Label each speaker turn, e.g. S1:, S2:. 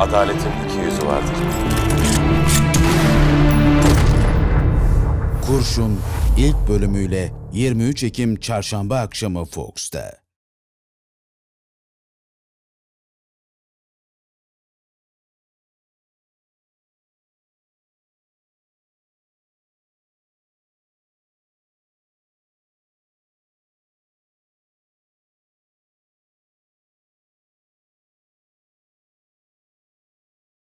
S1: Adaletin iki yüzü vardır.
S2: Kurşun ilk bölümüyle 23 Ekim Çarşamba akşamı Fox'ta.